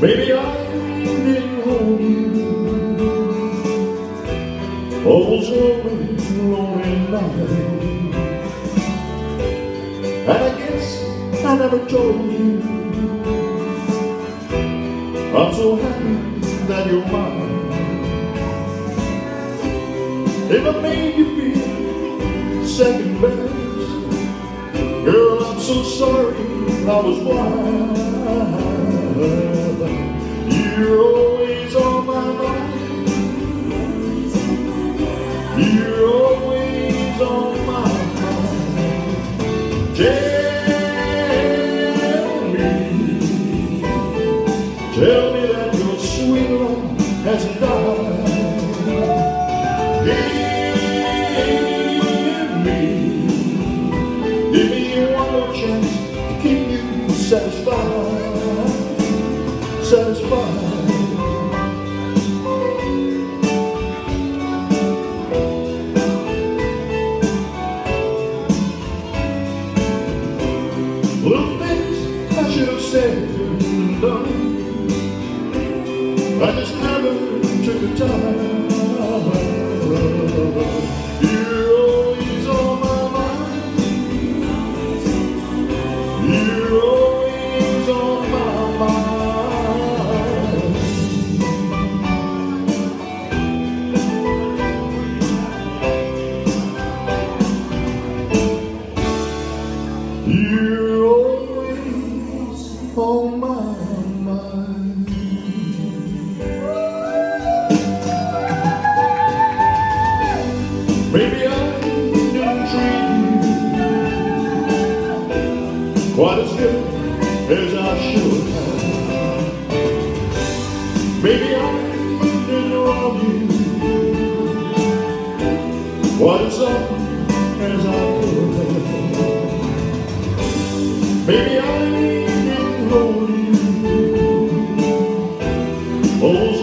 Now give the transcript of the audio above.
Maybe I didn't hold you. Always always lonely night. And I guess I never told you I'm so happy that you're mine If I made you feel second best Girl, I'm so sorry I was wild You're always on my mind. You're always on my mind. Tell me. Tell me that your sweet love has died Satisfied. Little things I should have said and done I just You're always on my mind Maybe I didn't treat you quite as good as I should have. Maybe I Maybe I. Oh, so lonely night.